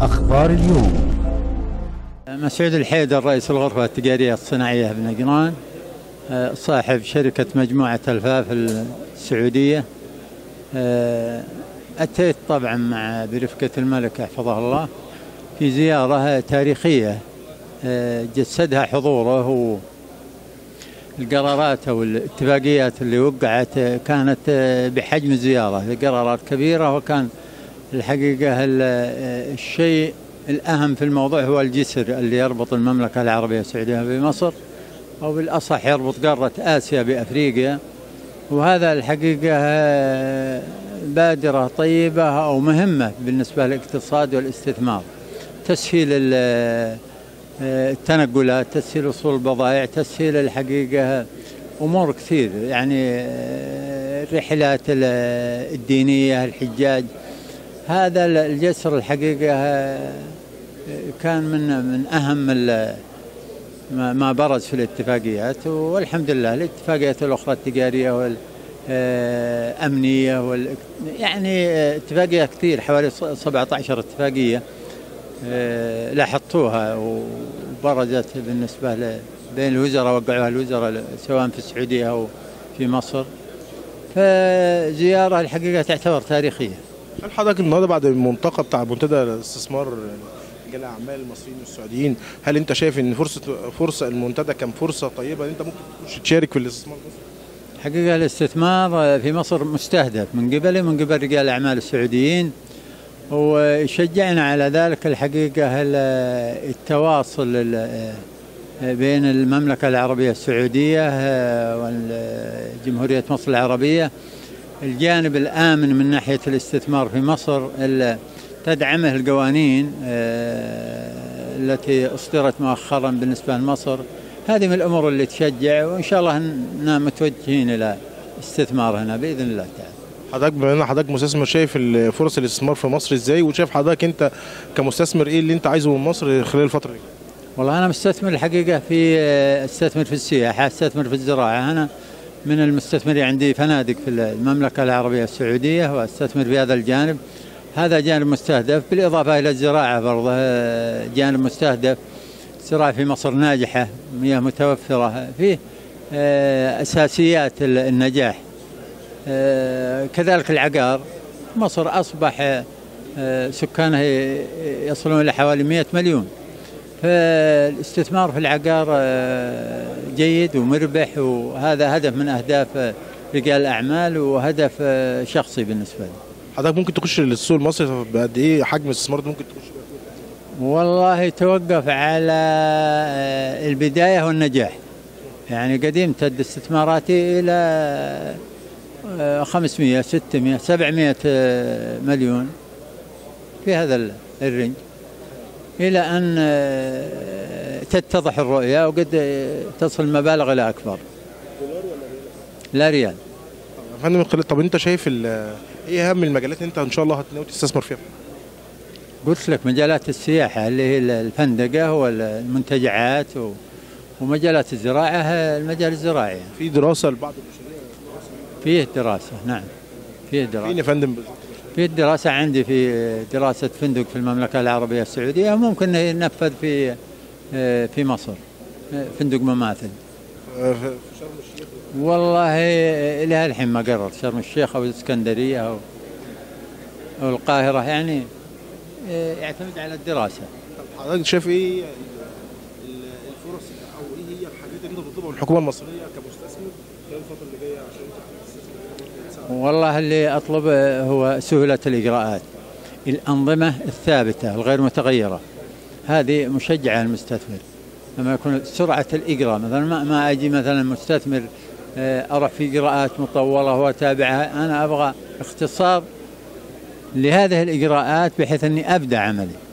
أخبار اليوم. مسعود الحيدر رئيس الغرفة التجارية الصناعية بنجران صاحب شركة مجموعة الفاف السعودية. آه، أتيت طبعا مع برفقة الملك حفظه الله في زيارة تاريخية. آه، جسدها حضوره القرارات أو الاتفاقيات اللي وقعت كانت بحجم الزياره قرارات كبيرة وكان الحقيقة الشيء الأهم في الموضوع هو الجسر اللي يربط المملكة العربية السعودية بمصر أو بالأصح يربط قارة آسيا بأفريقيا. وهذا الحقيقة بادرة طيبة أو مهمة بالنسبة للاقتصاد والاستثمار. تسهيل التنقلات تسهيل وصول البضائع تسهيل الحقيقة أمور كثير. يعني الرحلات الدينية الحجاج هذا الجسر الحقيقة كان من من أهم ما برز في الاتفاقيات والحمد لله الاتفاقيات الأخرى التجارية والأمنية وال يعني اتفاقيات كثير حوالي 17 اتفاقية لاحظتوها وبرزت بالنسبة بين الوزراء وقعوها الوزراء سواء في السعودية أو في مصر. فزيارة الحقيقة تعتبر تاريخية. هل حضرتك النهارده بعد الملتقى بتاع منتدى الاستثمار رجال الاعمال المصريين والسعوديين هل أنت شايف إن فرصه فرصة المنتدى كان فرصة طيبة إن أنت ممكن تخش تشارك في الاستثمار المصري؟ حقيقة الاستثمار في مصر مستهدف من قبل من قبل رجال الأعمال السعوديين وشجعنا على ذلك الحقيقة التواصل بين المملكة العربية السعودية وجمهورية مصر العربية الجانب الآمن من ناحية الاستثمار في مصر تدعمه القوانين التي أصدرت مؤخرا بالنسبة لمصر. هذه من الأمور اللي تشجع وإن شاء الله أننا متوجهين إلى استثمار هنا بإذن الله تعالى. حضرتك بما إن حضرتك مستثمر شايف فرص الاستثمار في مصر إزاي؟ وشايف حضرتك أنت كمستثمر إيه اللي أنت عايزه من مصر خلال الفترة دي؟ والله أنا مستثمر الحقيقة في أستثمر في السياحة أستثمر في الزراعة. أنا من المستثمرين عندي فنادق في المملكة العربية السعودية وأستثمر في هذا الجانب. هذا جانب مستهدف بالإضافة إلى الزراعة برضه جانب مستهدف. الزراعه في مصر ناجحة مياه متوفرة. فيه أساسيات النجاح. كذلك العقار. مصر أصبح سكانها يصلون إلى حوالي 100 مليون. فالاستثمار في العقار جيد ومربح وهذا هدف من أهداف رجال الأعمال وهدف شخصي بالنسبة لي. حضرتك ممكن تخش للسوق المصري بقد إيه؟ حجم الاستثمار ممكن تخش والله توقف على البداية والنجاح. يعني قديم تد استثماراتي إلى 500 600 700 مليون في هذا الرنج إلى أن تتضح الرؤية وقد تصل المبالغ إلى أكبر. لا ريال. فندم طب أنت شايف إيه أهم المجالات اللي أنت إن شاء الله هتناوي تستثمر فيها؟ قلت لك مجالات السياحة اللي هي الفندقة والمنتجعات ومجالات الزراعة المجال الزراعي. في دراسة لبعض المشاريع فيه دراسة نعم. فيه دراسة. فين يا فندم فيه دراسة عندي في دراسة فندق في المملكة العربية السعودية ممكن ينفذ في في مصر فندق مماثل. في والله إلى الحين ما قررت شرم الشيخ أو الإسكندرية أو القاهرة يعني يعتمد على الدراسة. حضرتك شايف إيه الفرص أو إيه هي الحاجات اللي أنت بتطلبها من الحكومة المصرية كمستثمر خلال الفترة اللي جاية عشان والله اللي أطلبه هو سهولة الإجراءات. الأنظمة الثابتة الغير متغيرة. هذه مشجعة المستثمر. لما يكون سرعة الإجراء مثلا ما, ما أجي مثلا مستثمر أروح في إجراءات مطولة وأتابعها أنا أبغى اختصار لهذه الإجراءات بحيث أني أبدأ عملي.